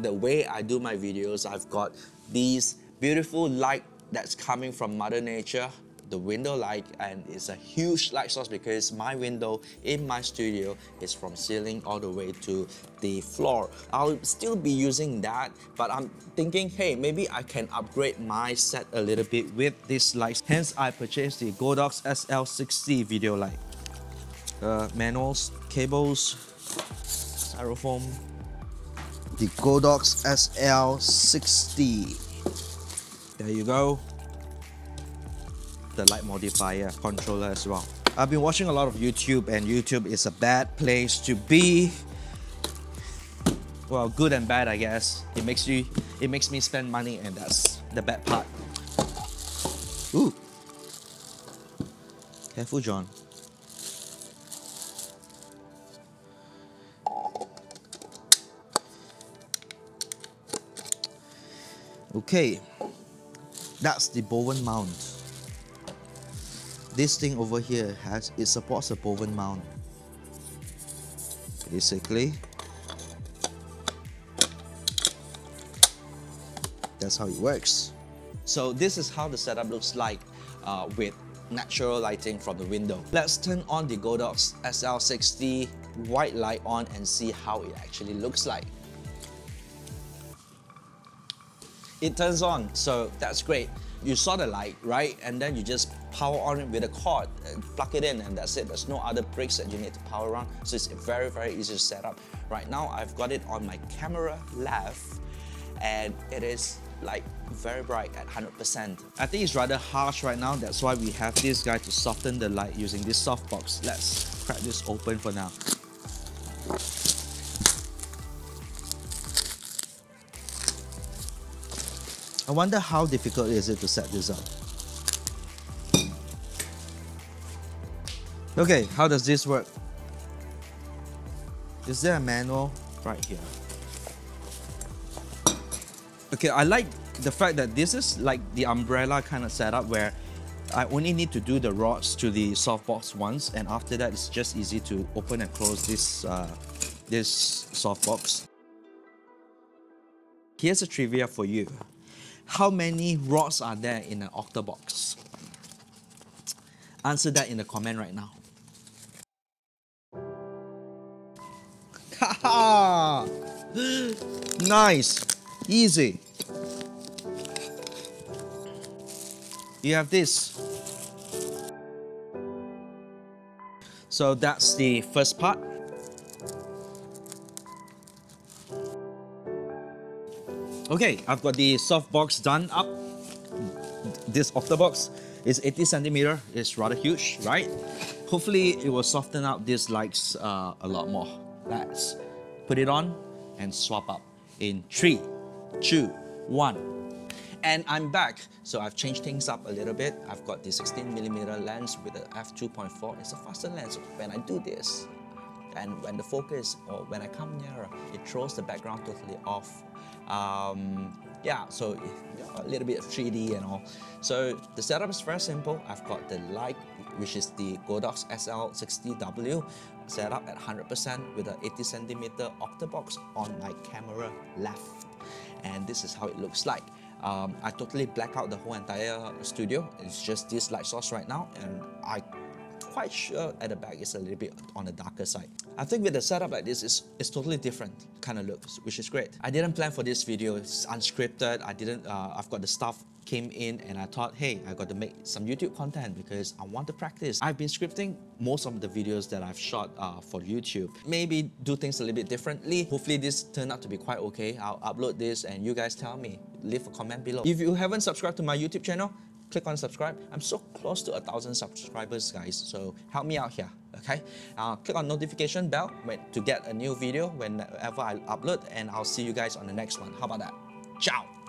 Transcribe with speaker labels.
Speaker 1: The way I do my videos, I've got these beautiful light that's coming from Mother Nature the window light and it's a huge light source because my window in my studio is from ceiling all the way to the floor. I'll still be using that but I'm thinking hey maybe I can upgrade my set a little bit with this lights. Hence I purchased the Godox SL60 video light. Uh, manuals, cables, styrofoam, the Godox SL60. There you go the light modifier controller as well. I've been watching a lot of YouTube and YouTube is a bad place to be. Well, good and bad, I guess. It makes you, it makes me spend money and that's the bad part. Ooh. Careful, Jon. Okay, that's the Bowen mount. This thing over here has it supports a Bowen mount. Basically that's how it works. So this is how the setup looks like uh, with natural lighting from the window. Let's turn on the Godox SL60 white light on and see how it actually looks like it turns on so that's great you saw the light right and then you just power on it with a cord, plug it in and that's it. There's no other bricks that you need to power on. So it's very, very easy to set up. Right now, I've got it on my camera left and it is like very bright at 100%. I think it's rather harsh right now. That's why we have this guy to soften the light using this softbox. Let's crack this open for now. I wonder how difficult is it to set this up. Okay, how does this work? Is there a manual? Right here. Okay, I like the fact that this is like the umbrella kind of setup where I only need to do the rods to the softbox once and after that it's just easy to open and close this, uh, this softbox. Here's a trivia for you. How many rods are there in an octabox? Answer that in the comment right now. nice, easy. You have this. So that's the first part. Okay, I've got the soft box done up. This octabox is 80 centimeter. It's rather huge, right? Hopefully, it will soften up these lights uh, a lot more. Let's put it on and swap up in three, two, one. And I'm back. So I've changed things up a little bit. I've got the 16 millimeter lens with the f2.4. It's a faster lens. When I do this, and when the focus or when I come nearer, it throws the background totally off. Um, yeah, so a little bit of 3D and all. So the setup is very simple. I've got the light, which is the Godox SL60W, set up at 100% with an 80 centimeter octabox on my camera left. And this is how it looks like. Um, I totally black out the whole entire studio. It's just this light source right now and I quite sure at the back it's a little bit on the darker side. I think with a setup like this, it's, it's totally different kind of looks, which is great. I didn't plan for this video, it's unscripted, I didn't, uh, I've got the stuff came in and I thought, hey, I got to make some YouTube content because I want to practice. I've been scripting most of the videos that I've shot uh, for YouTube. Maybe do things a little bit differently. Hopefully this turned out to be quite okay. I'll upload this and you guys tell me. Leave a comment below. If you haven't subscribed to my YouTube channel, click on subscribe. I'm so close to a thousand subscribers, guys. So help me out here, okay? Uh, click on notification bell to get a new video whenever I upload, and I'll see you guys on the next one. How about that? Ciao.